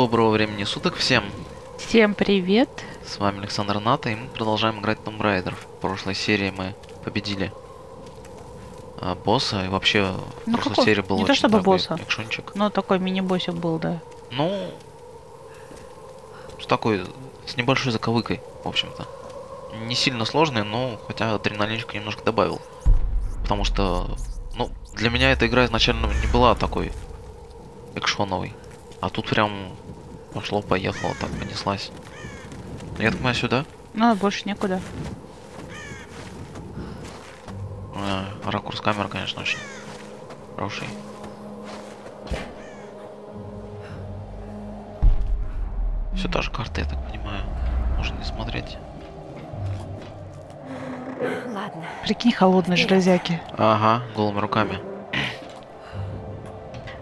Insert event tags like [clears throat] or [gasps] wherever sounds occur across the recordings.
Доброго времени суток всем. Всем привет. С вами Александр Ната, и мы продолжаем играть Tomb Raider. В прошлой серии мы победили а, босса, и вообще в Ну, прошлой какой? серии был Не то очень чтобы дорогой босса. экшончик. Ну, такой мини-боссик был, да. Ну, с такой, с небольшой заковыкой, в общем-то. Не сильно сложный, но хотя адреналинчика немножко добавил. Потому что, ну, для меня эта игра изначально не была такой экшоновой. А тут прям пошло-поехало, так понеслась. Я так понимаю, сюда? Ну, больше некуда. Э, ракурс камеры, конечно, очень хороший. Все та же карта, я так понимаю. Можно не смотреть. Ладно. Прикинь, холодные железяки. Ага, голыми руками.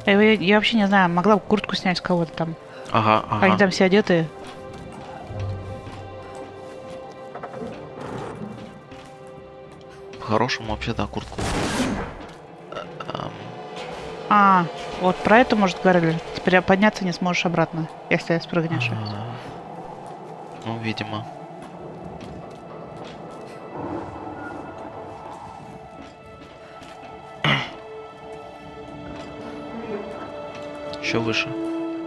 Я, я- я вообще не знаю, могла бы куртку снять с кого-то там. Ага, Они ага. там все одеты. По-хорошему вообще, да, куртку. Э, А, вот про это, может, говорили. Теперь подняться не сможешь обратно, если спрыгнешь. ага. Ну, видимо. Еще выше.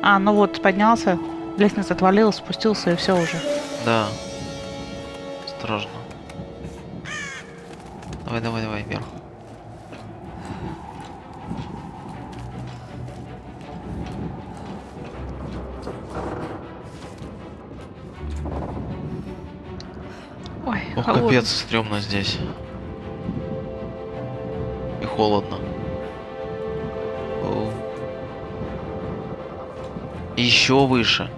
А, ну вот, поднялся, лестница отвалилась, спустился, и все уже. Да. Осторожно. Давай, давай, давай, вверх. Ой, Ох, холодно. капец, стрёмно здесь. И холодно. Еще выше.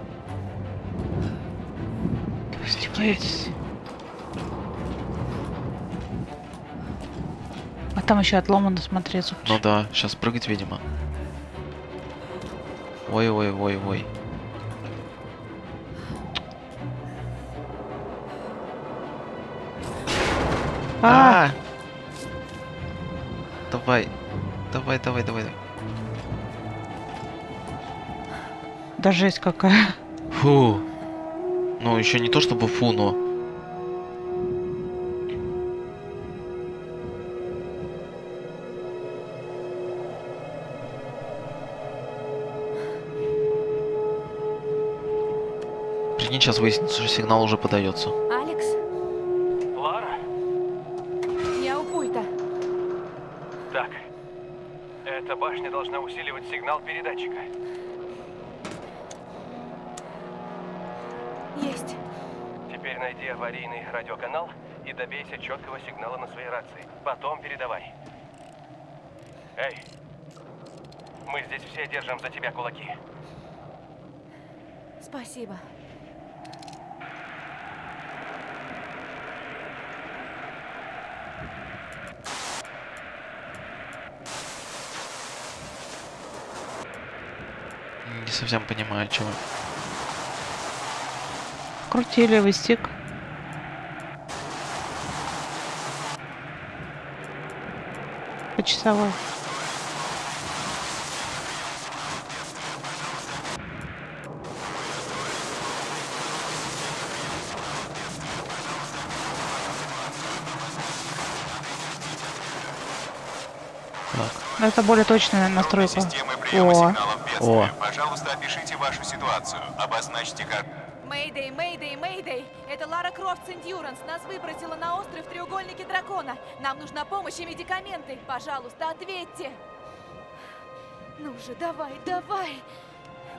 Офигеть. А там еще отломано смотреться. Ну да, сейчас прыгать, видимо. Ой, ой, ой, ой. А, Давай. Давай, давай, давай. давай. Да жесть какая. Фу. Ну, еще не то чтобы фу, но... Прикинь, сейчас выяснится, что сигнал уже подается. Алекс, Лара? я у пульта. Так. Эта башня должна усиливать сигнал передатчика. Найди аварийный радиоканал и добейся четкого сигнала на своей рации. Потом передавай. Эй! Мы здесь все держим за тебя кулаки. Спасибо. Не совсем понимаю, чего. Крути левый стик. По часовой. Так. Но это более точная настройка. Системы О, сигналов бедствия. О. Пожалуйста, опишите вашу ситуацию. Обозначьте как... Мэйдэй, Мэйдэй, Мэйдэй! Это Лара Крофт Эндюранс. Нас выбросила на остров в треугольнике дракона. Нам нужна помощь и медикаменты. Пожалуйста, ответьте. Ну же, давай, давай.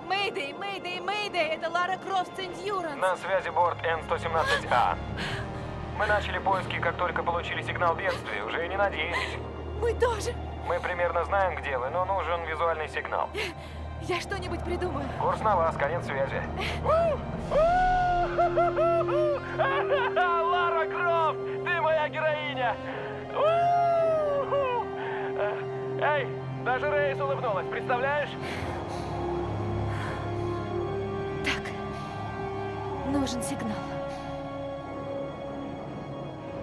Мэйдэй, Мэйдэй, Мэйдэй! Это Лара Крофт Эндюранс. На связи борт Н-117А. Мы начали поиски, как только получили сигнал бедствия. Уже не надеялись. Мы тоже. Мы примерно знаем, где вы, но нужен визуальный сигнал. Я что-нибудь придумаю. Курс на вас, конец связи. [laughs] Лара Крофт, ты моя героиня! Эй, даже Рейс улыбнулась, представляешь? Так, нужен сигнал.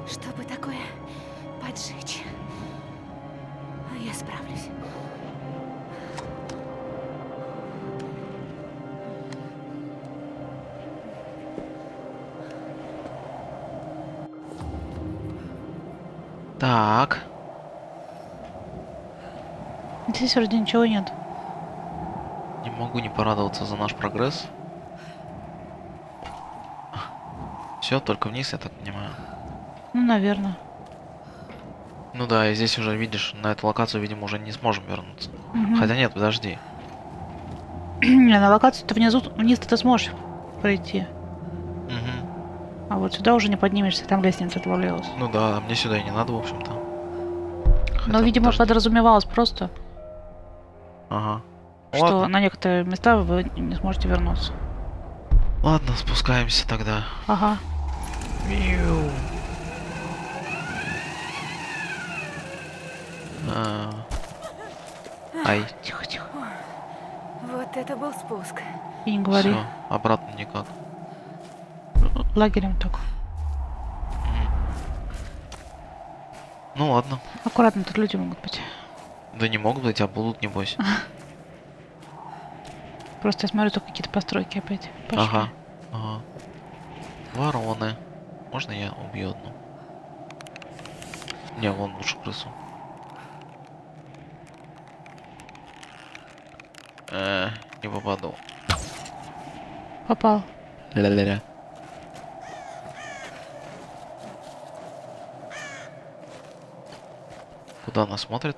Чтобы такое поджечь. А Я справлюсь. Так. Здесь вроде ничего нет. Не могу не порадоваться за наш прогресс. Все, только вниз, я так понимаю. Ну, наверное. Ну да, и здесь уже, видишь, на эту локацию, видимо, уже не сможем вернуться. Мгм. Хотя нет, подожди. [clears throat] Не, на локацию ты внизу, вниз ты сможешь пройти. Вот сюда уже не поднимешься, там лестница отвалилась. Ну да, а мне сюда и не надо, в общем-то. Но, Хотя, видимо, подожди. подразумевалось просто, Ага. что Ладно. на некоторые места вы не сможете вернуться. Ладно, спускаемся тогда. Ага. Миу. А. Ай, Тихо, тихо. Вот это был спуск. И не говори. все, обратно никак. Лагерем только. Ну ладно. Аккуратно, тут люди могут быть. Да не могут быть, а будут, небось. Просто я смотрю, тут какие-то постройки опять. пошли. Ага. Ага. Вороны. Можно я убью одну? Не, вон лучше крысу. Э, не попаду. Попал. Ля-ля-ля. Куда она смотрит?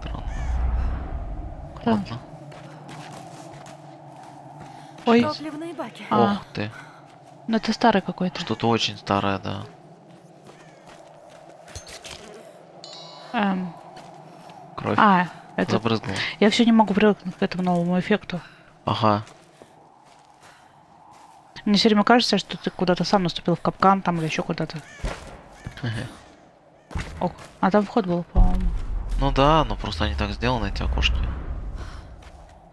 Странно. Ладно. Ой. Топливные баки. А. Ох ты. Ну это старый какой-то. Что-то очень старое, да. Эм, Кровь А, это... забрызгала. Я все не могу привыкнуть к этому новому эффекту. Ага. Мне все время кажется, что ты куда-то сам наступил в капкан там или еще куда-то. Ок. А там вход был, по-моему. Ну да, но просто они так сделаны, эти окошки.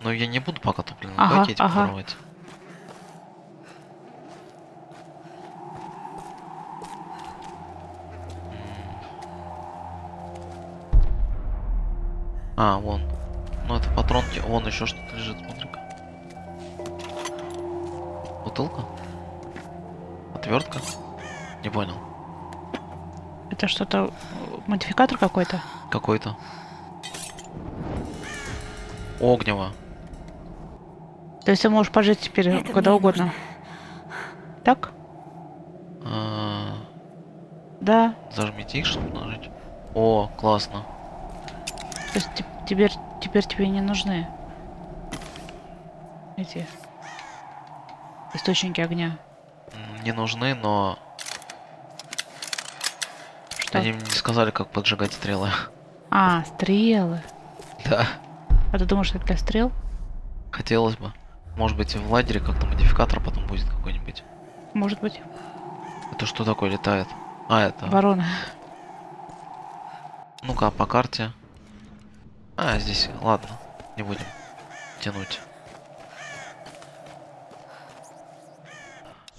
Но я не буду пока топливные Ага, эти ага. взрывать. М. А, вон. Ну это патронки. Вон еще что-то лежит, смотри-ка. Бутылка? Отвертка? Не понял. Это что-то... Модификатор какой-то? Какой-то. Огнево. То есть ты можешь пожить теперь Это когда мне угодно. Так? А, Да. Зажмите их, чтобы нажать. О, классно. То есть те- теперь, теперь тебе не нужны эти источники огня. Не нужны, но Что? они мне не сказали, как поджигать стрелы. А, стрелы. Да. А ты думаешь, это для стрел? Хотелось бы. Может быть, и в лагере как-то модификатор потом будет какой-нибудь. Может быть. Это что такое летает? А, это... Ворона. Ну-ка, по карте. А, здесь, ладно, не будем тянуть.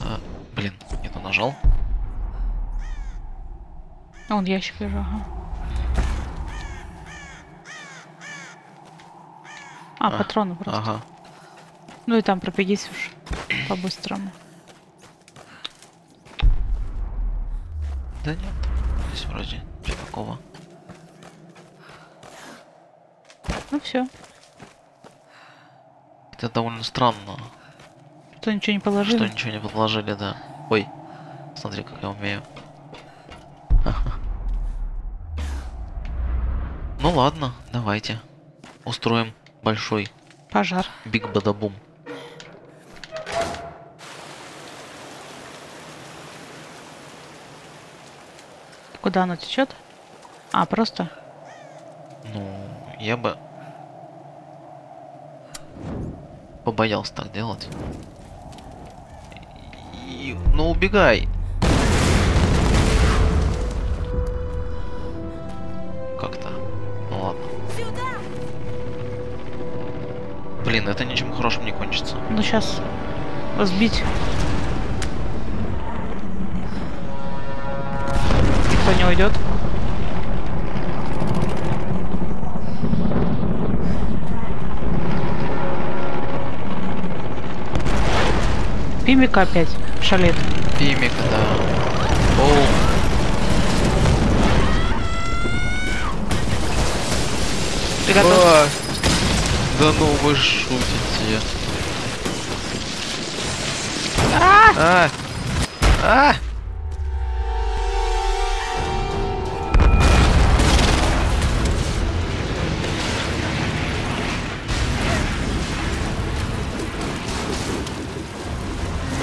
А, блин, не то нажал. А, Вон ящик вижу, ага. А, А, патроны просто. Ага. Ну и там пробегись уж по-быстрому. Да нет, здесь вроде ничего такого. Ну все. Это довольно странно, Что ничего не что положили? ничего не подложили, да. Ой, смотри, как я умею. Ну ладно, давайте. Устроим большой Пожар. биг бадабум. Куда оно течет? А, просто? Ну, я бы побоялся так делать. И- Ну, убегай! Как-то. Ладно. Блин, это ничем хорошим не кончится. Ну сейчас сбить. Никто не уйдет. Пимика опять шалит. Пимик, да. Оу. Приготовься. А, Да ну вы шутите. А! А!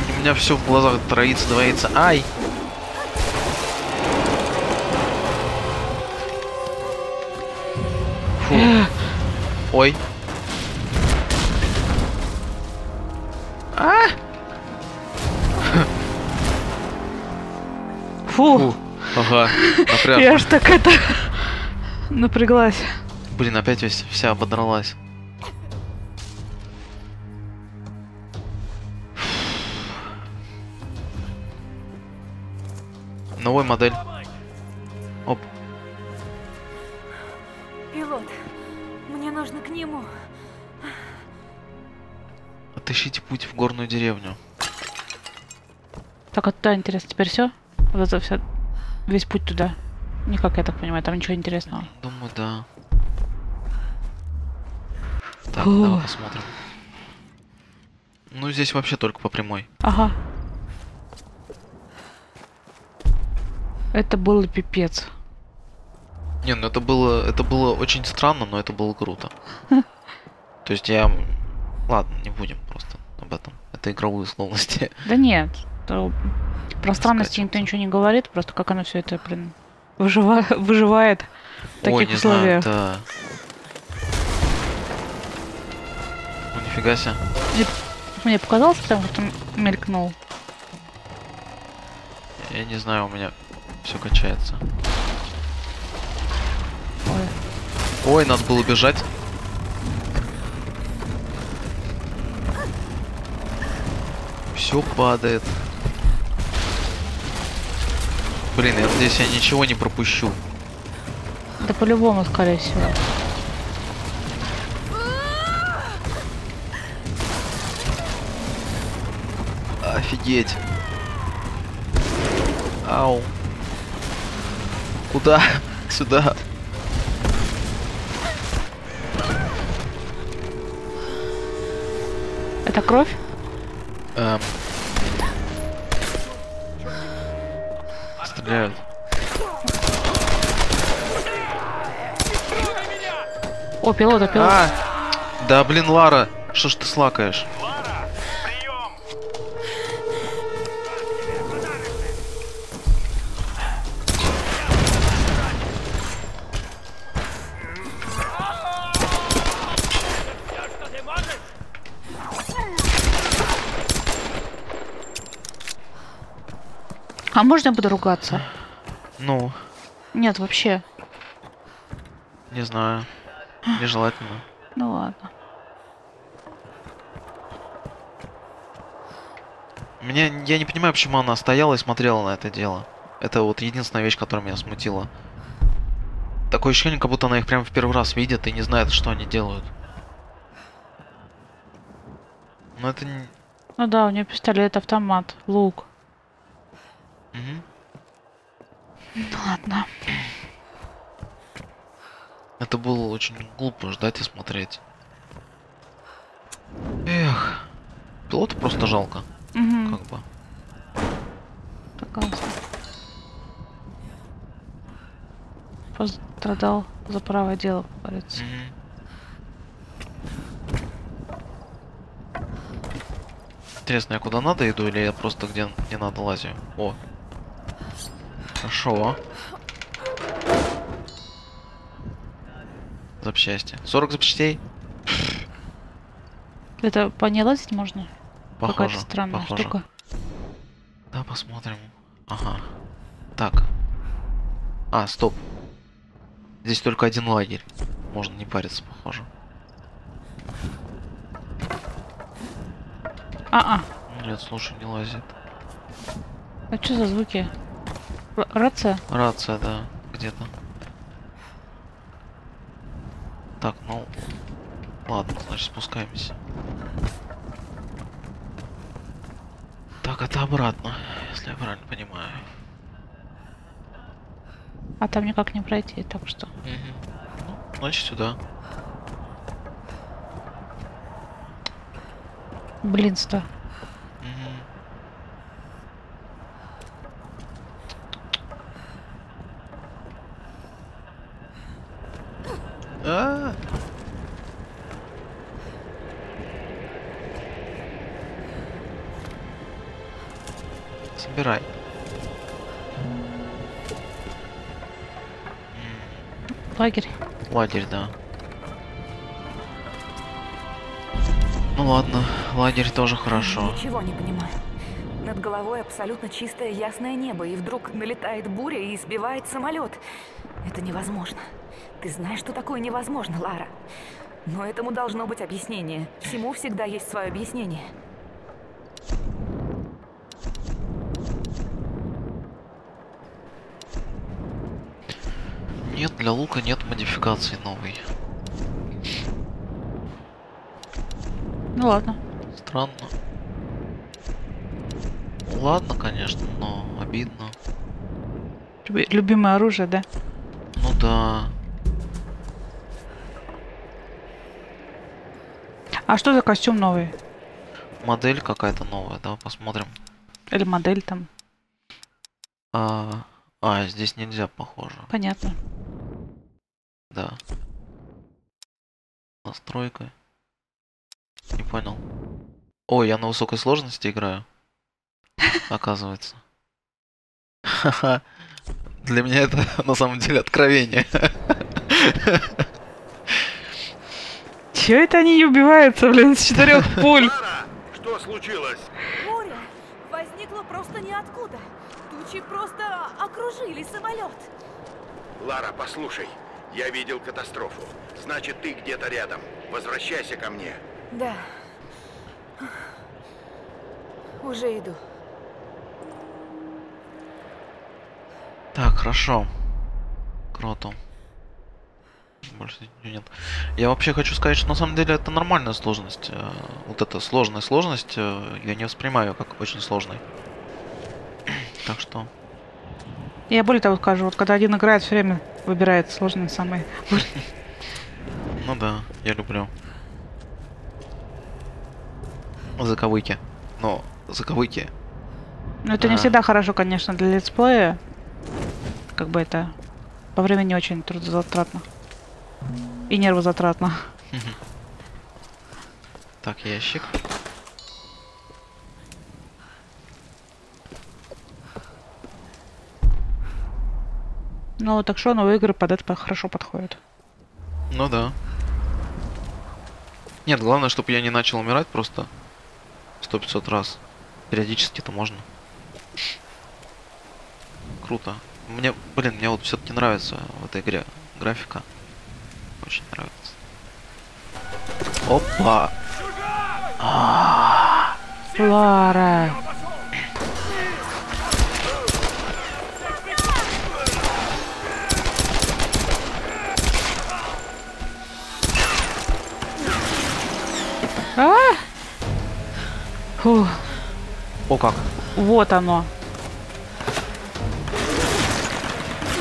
У меня все в глазах троится, двоится. Ай! Ой. А! Фу, Фу. Ага. Напряжно. я ж так это напряглась. Блин, опять весь, вся ободралась. Новая модель. Отыщите путь в горную деревню. Так, а туда интересно, теперь все? Вот это все, весь путь туда. Никак, я так понимаю, там ничего интересного. Думаю, да. Так, Фу. давай посмотрим. Ну, здесь вообще только по прямой. Ага. Это был пипец. Не, ну это было, это было очень странно, но это было круто. [laughs] То есть я... Ладно, не будем просто об этом. Это игровые условности. [laughs] Да нет, то про странности никто ничего не говорит, просто как оно все это, блин, выжива- [laughs] выживает в таких Ой, не условиях. знаю, да. Ну, нифига себе. Мне показалось, потому что мелькнул. Я не знаю, у меня все качается. Ой. Ой, надо было бежать. Все падает. Блин, я надеюсь, я ничего не пропущу. Да по-любому, скорее всего. Офигеть. Ау. Куда? [laughs] Сюда. Это кровь? Эм. Стреляют. О, пилота, пилот. А! Да блин, Лара, что ж ты слакаешь? А можно я буду ругаться? Ну, Нет, вообще. не знаю. Нежелательно. Ну ладно. Меня, я не понимаю, почему она стояла и смотрела на это дело. Это вот единственная вещь, которая меня смутила. Такое ощущение, как будто она их прям в первый раз видит и не знает, что они делают. Но это не... Ну да, у нее пистолет, автомат, лук. Мгм. Ну ладно. Это было очень глупо ждать и смотреть. Эх. Пилота просто жалко, Угу, как бы. согласна. Пострадал за правое дело, как говорится. Мгм. Интересно, я куда надо иду или я просто где не надо лазю? О. Хорошо. Запчасти. 40 запчастей? Это по ней лазить можно? Похоже. Какая-то странная похоже. штука. Да, посмотрим. Ага. Так. А, стоп. Здесь только один лагерь. Можно не париться, похоже. А-а, Нет, слушай, не лазит. а что за звуки? Рация? Рация, да, где-то. Так, ну... Ладно, значит, спускаемся. Так, это обратно, если я правильно понимаю. А там никак не пройти, так что. Мгм. Ну, значит, сюда. Блинство. Мгм. А. Собирай. Лагерь. Лагерь, да. Ну ладно, лагерь тоже хорошо. Ничего не понимаю. Над головой абсолютно чистое ясное небо, и вдруг налетает буря и сбивает самолет. Это невозможно. Ты знаешь, что такое невозможно, Лара. Но этому должно быть объяснение. Всему всегда есть свое объяснение. Нет, для лука нет модификации новой. Ну ладно. Странно. Ладно, конечно, но обидно. Люби- Любимое оружие, да? Ну да. А что за костюм новый? Модель какая-то новая, давай посмотрим. Или модель там? А, а, здесь нельзя, похоже. Понятно. Да. Настройка. Не понял. Ой, я на высокой сложности играю. [laughs] Оказывается. Ха-ха. [laughs] Для меня это [laughs] на самом деле откровение. Че это они не убиваются, блин, с четырех пуль? Лара, что случилось? Буря возникла просто ниоткуда. Тучи просто окружили самолет. Лара, послушай. Я видел катастрофу. Значит, ты где-то рядом. Возвращайся ко мне. Да. Уже иду. Так, хорошо. Круто. Больше ничего нет. Я вообще хочу сказать, что на самом деле это нормальная сложность. Э, Вот эта сложная сложность, э, я не воспринимаю как очень сложной. Так что, Я более того скажу, вот когда один играет, все время выбирает сложный самый. ну да, я люблю. Заковыки. Но заковыки. Но это не А. всегда хорошо, конечно, для летсплея. Как бы это по времени очень трудозатратно. И нервозатратно. Так, ящик. Ну, так что новые игры под это хорошо подходят. Ну да. Нет, главное, чтобы я не начал умирать просто сто 500 раз. Периодически это можно. Круто. Мне, блин, мне вот все-таки нравится в этой игре графика. Очень нравится. Опа! Лара! А! Фу, О как! вот оно.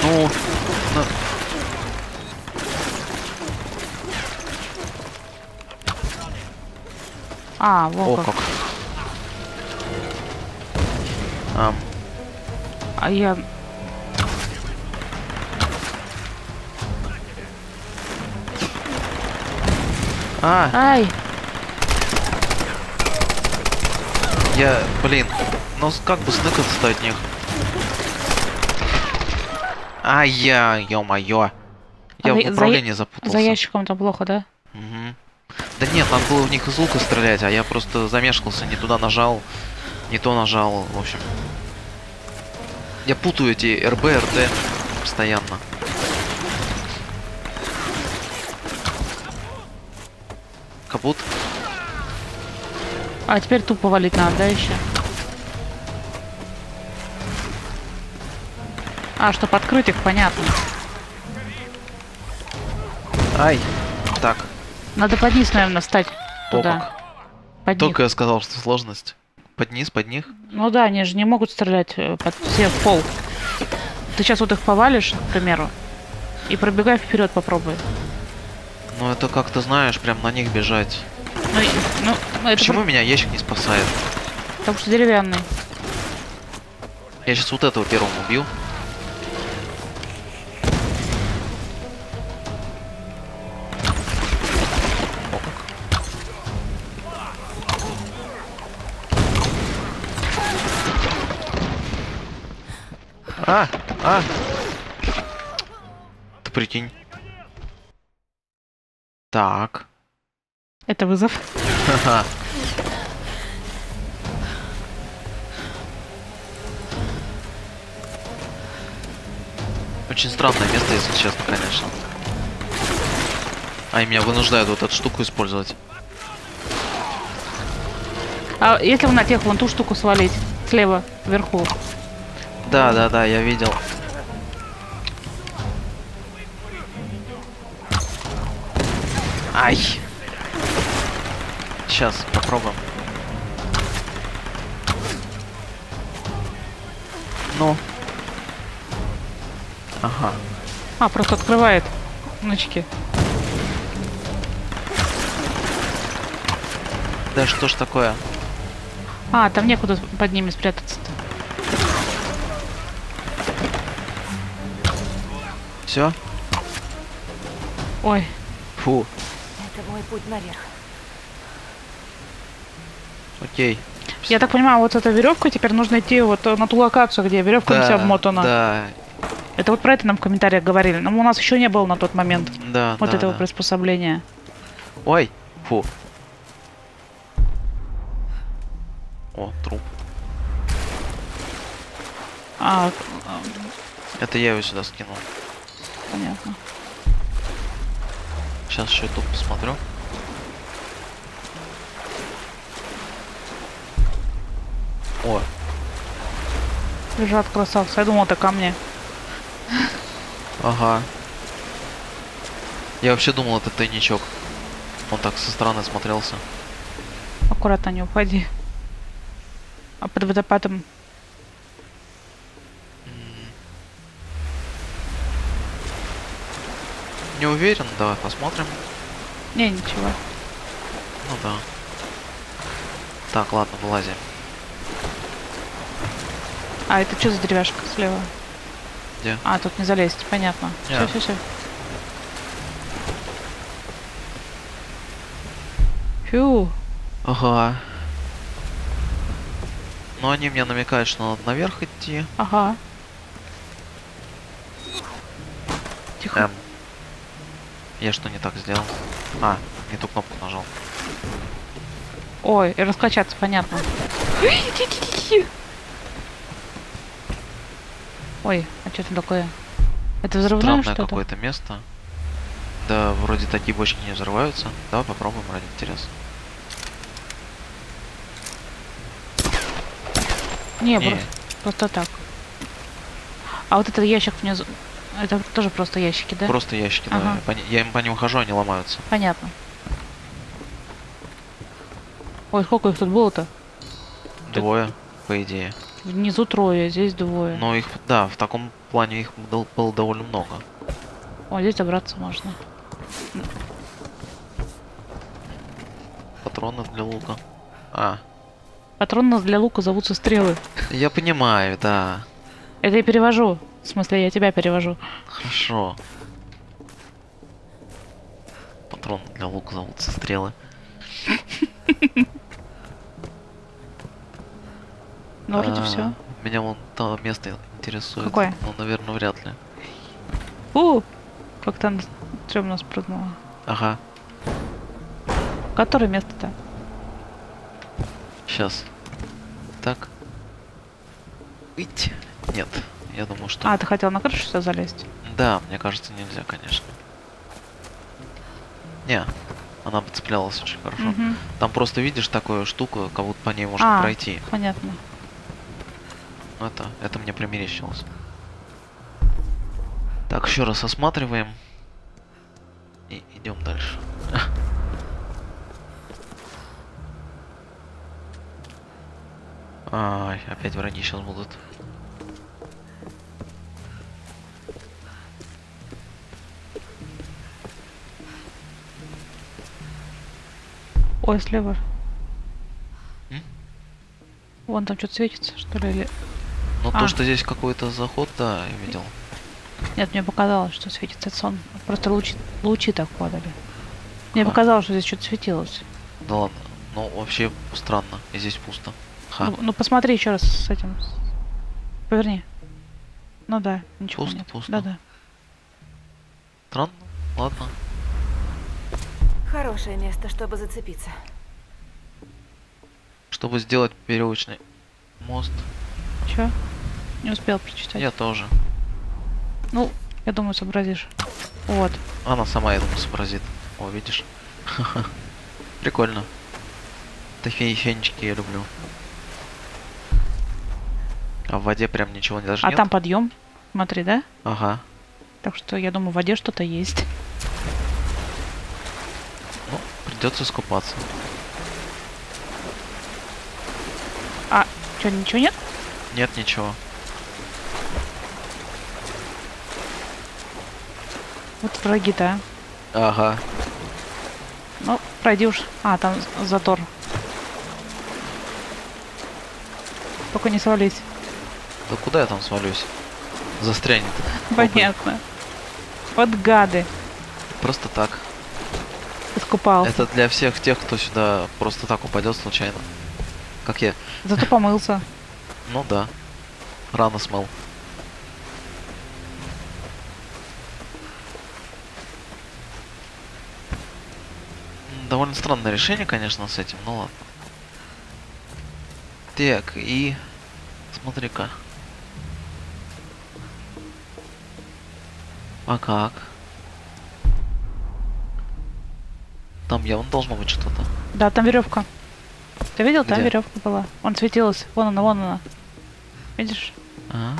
Ну, на- А, о вот как. как. Ам, А я... а, Ай! Я, блин, ну как бы сныкаться от них? А я, ё-моё. Я А в за- за управлении запутался. За ящиком там плохо, да? Мгм. Да нет, надо было в них из лука стрелять, а я просто замешкался, не туда нажал, не то нажал, в общем. Я путаю эти РБ, РД постоянно. Капут? А теперь тупо валить надо, да, еще? А, чтоб открыть их, понятно. Ай! Так, Надо под низ, наверное, встать туда. Под них. Только я сказал, что сложность. Под низ, под них. Ну да, они же не могут стрелять э, под все в пол. ты сейчас вот их повалишь, к примеру, и пробегай вперед попробуй. Ну это как ты знаешь, прям на них бежать. Ну, и- ну, это Почему про- меня ящик не спасает? потому что деревянный. Я сейчас вот этого первым убью. А, а. Ты прикинь. Так. Это вызов. Ха-ха. Очень странное место, если честно, конечно. Они меня вынуждают вот эту штуку использовать. А если вы на тех вон ту штуку свалить, слева, вверху. Да, да, да, я видел. Ай! Сейчас попробуем. Ну. Ага. А, просто открывает нычки. Да что ж такое? А, там некуда под ними спрятаться-то. Все? Ой, Фу. Это мой путь наверх. Окей. я так понимаю, вот эта веревка теперь нужно идти вот э, на ту локацию, где веревка вся обмотана. Да, Это вот про это нам в комментариях говорили. Но у нас еще не было на тот момент да, вот да, этого да. приспособления. Ой, фу. О, труп. А, Это я его сюда скинул. понятно. Сейчас еще тут посмотрю. О, Лежат красавцы. Я думал, это ко мне. ага. Я вообще думал, это тайничок. Он так со стороны смотрелся. Аккуратно не упади. А под водопадом Не уверен, давай посмотрим. Не, ничего. Ну да. Так, ладно, вылазим. А, это что за деревяшка слева? Где? А, тут не залезть, понятно. Все, Не. все, все. Фу. Ага. Но они мне намекают, что надо наверх идти. Ага. Тихо. Эм. Я что не так сделал? А, не ту кнопку нажал. Ой, и раскачаться, понятно. [gasps] Ой, а что это такое? Это взрывное что-то? какое-то место. Да, вроде такие бочки не взрываются. Давай попробуем ради интереса. Не, Не. Просто, просто так. А вот этот ящик внизу, это тоже просто ящики, да? Просто ящики, да. Ага. Ни- я им по ним хожу, они ломаются. Понятно. Ой, сколько их тут было-то? Двое, по идее. Внизу трое, здесь двое. Но их, да, в таком плане их было довольно много. О, здесь добраться можно. Патроны для лука. А, Патроны для лука зовутся стрелы. я понимаю, да. Это я перевожу. В смысле, я тебя перевожу. Хорошо. Патроны для лука зовутся стрелы. [laughs] Ну, вроде А, все. Меня вон то место интересует. Какое? Ну, наверное, вряд ли. У, как там стрёмно спрыгнула. Ага, Которое место-то? сейчас. Так. Ить. Нет, я думаю, что... А, ты хотел на крышу сюда залезть? Да, мне кажется, нельзя, конечно. Не, она бы цеплялась очень хорошо. Мгм. Там просто видишь такую штуку, как будто по ней можно А. пройти. Понятно. Это, это мне примерещилось. Так, еще раз осматриваем. И идем дальше. Ай, опять враги сейчас будут. Ой, слева. М? Вон там что-то светится, что ли, или но А. то, что здесь какой-то заход, да, я видел. Нет, мне показалось, что светится сон. Просто лучи, лучи так падали. Мне А. показалось, что здесь что-то светилось. Да ладно. Ну, вообще странно. И здесь пусто. Ха. Ну, ну, посмотри еще раз с этим. Поверни. Ну да, ничего Пусто, нет. пусто. Да-да. Странно. Ладно. Хорошее место, чтобы зацепиться. Чтобы сделать веревочный мост, Че? Не успел прочитать. я тоже. Ну, я думаю, сообразишь. Вот. Она сама, я думаю, сообразит. О, видишь? [laughs] Прикольно. Такие фенечки я люблю. А в воде прям ничего даже а нет? там подъем. Смотри, да? Ага. Так что я думаю, в воде что-то есть. Ну, придется искупаться. А, что, ничего нет? Нет ничего. Вот враги-то, а. Ага. Ну, пройди уж. А, там затор. Только не свались. Да куда я там свалюсь? Застрянет. Понятно. Вот гады. Просто так. Искупался. Это для всех тех, кто сюда просто так упадет случайно. Как я. Зато помылся. Ну да. Рано смыл. М, Довольно странное решение, конечно, с этим, ну ладно. Так, и... Смотри-ка. А как? Там явно должно быть что-то. Да, там веревка. Ты видел? Там веревка была. Он светилась. Вон она, вон она. Видишь? А,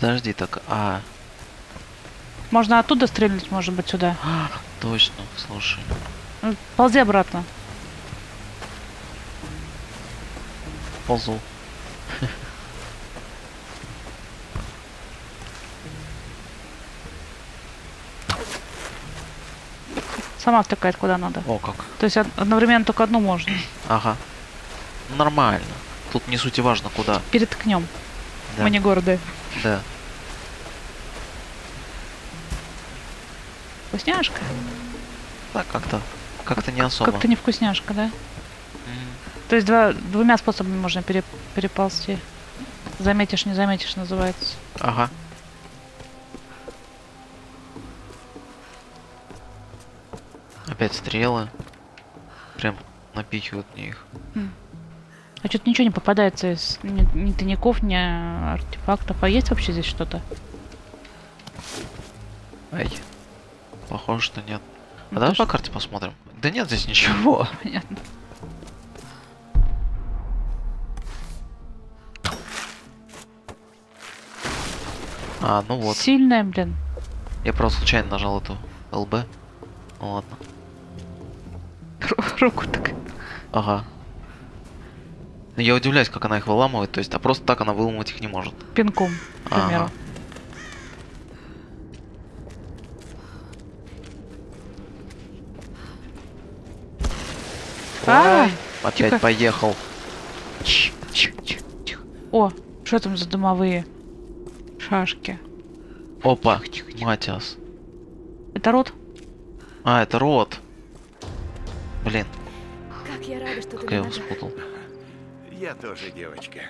подожди, так, а, Можно оттуда стрельнуть, может быть, сюда. [gasps] точно, слушай. Ползи обратно. Ползу. Сама втыкает куда надо. О, как. То есть од- одновременно только одну можно. Ага. Нормально. Тут не суть важно, куда. Переткнем. Да. Мы не гордые. Да. Вкусняшка? Так, как-то. Как-то не особо. Как-то не вкусняшка, да? М, То есть два, двумя способами можно пере- переползти. Заметишь, не заметишь, называется. Ага. Опять стрелы. Прям напихивают мне их. А что-то ничего не попадается из ни, ни тайников, ни артефактов. А есть вообще здесь что-то? Ай. Похоже, что нет. Ну, а давай то, по карте посмотрим. Да нет здесь ничего. [laughs] Понятно. А, ну вот. Сильная, блин. Я просто случайно нажал эту ЛБ. Ну ладно. Ру- Руку так. Ага. Я удивляюсь, как она их выламывает, то есть, а просто так она выломать их не может. Пинком, к примеру. Ага. А, Ой, Опять тихо. поехал. Чш, чш, чш, тихо. О, что там за дымовые шашки? Опа, Тихо, тихо. Матиас. Это рот? А, это рот. Блин, Как я рада, что как ты я его спутал. Я тоже девочка.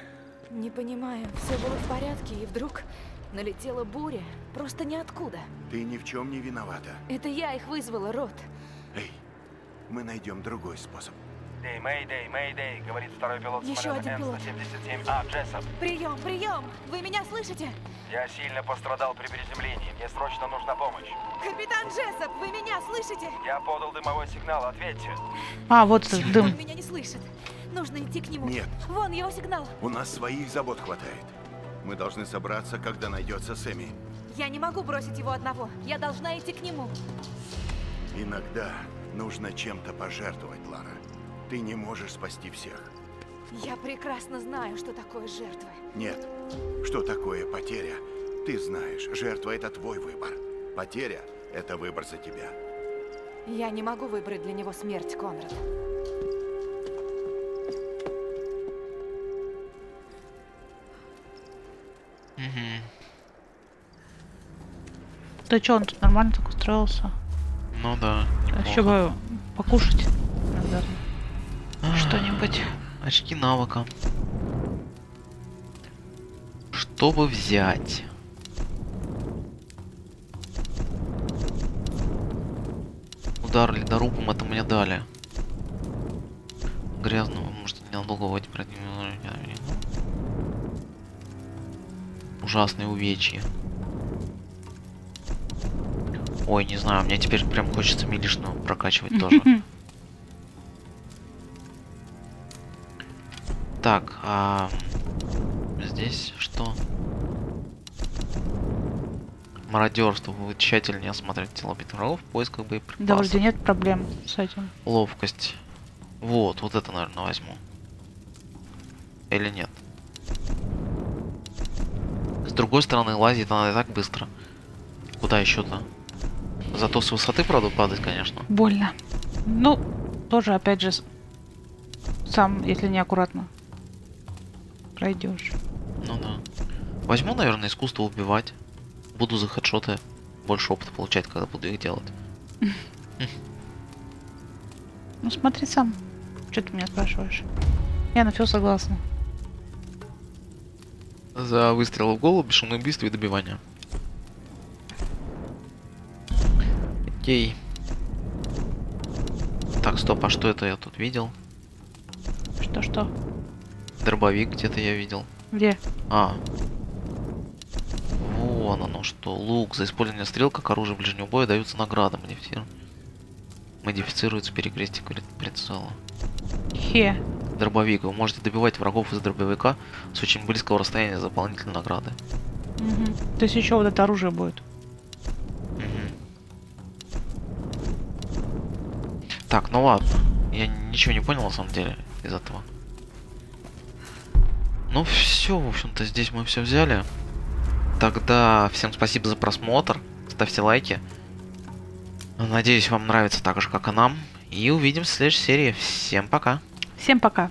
Не понимаю, все было в порядке, и вдруг налетела буря. Просто ниоткуда. Ты ни в чем не виновата. Это я их вызвала, Рот. Эй, мы найдем другой способ. Дэй, Мэйдэй, Мэйдэй, говорит второй пилот Еще самолета один пилот. М177А, Джессоп. Прием, прием! Вы меня слышите? Я сильно пострадал при приземлении. Мне срочно нужна помощь. Капитан Джессоп, вы меня слышите? Я подал дымовой сигнал, ответьте. А, вот этот Он дым. меня не слышит. Нужно идти к нему. Нет. Вон его сигнал. У нас своих забот хватает. Мы должны собраться, когда найдется Сэмми. Я не могу бросить его одного. Я должна идти к нему. Иногда нужно чем-то пожертвовать, Лара. Ты не можешь спасти всех. Я прекрасно знаю, что такое жертва. Нет. Что такое потеря? Ты знаешь, жертва – это твой выбор. Потеря – это выбор за тебя. Я не могу выбрать для него смерть, Конрад. Да что, он тут нормально так устроился? Ну да. Еще бы покушать. Что-нибудь. Очки навыка. Чтобы взять? Удар ледорубом это мне дали. Грязного, может ненадолго вводить Ужасные увечья. Ой, не знаю, мне теперь прям хочется милишную прокачивать тоже. [laughs] Так, а здесь что? Мародерство. Вы тщательнее осмотреть тела убитых врагов в поисках боеприпасов. Да вроде нет проблем с этим. Ловкость. Вот, вот это, наверное, возьму. Или нет? С другой стороны, лазить надо и так быстро. Куда еще-то? Зато с высоты, правда, падать, конечно. Больно. Ну, тоже, опять же, сам, если неаккуратно, пройдешь. Ну да. Возьму, наверное, искусство убивать. Буду за хедшоты больше опыта получать, когда буду их делать. [laughs] Ну, смотри сам. Что ты меня спрашиваешь? Я на все согласна. За выстрелы в голову, бесшумное убийство и добивание. Окей. Так, стоп, а что это я тут видел? Что-что? Дробовик где-то я видел. Где? А. Вон оно что. Лук. За использование стрел как оружие ближнего боя даются награды. Модифициру... Модифицируется перекрестие при- прицела. Хе. Дробовик. Вы можете добивать врагов из дробовика с очень близкого расстояния за дополнительные награды. Мгм. То есть еще вот это оружие будет. Мгм. Так, ну ладно. Я ничего не понял на самом деле из этого. Ну все, в общем-то, здесь мы все взяли. Тогда всем спасибо за просмотр. Ставьте лайки. Надеюсь, вам нравится так же, как и нам. И увидимся в следующей серии. Всем пока. Всем пока.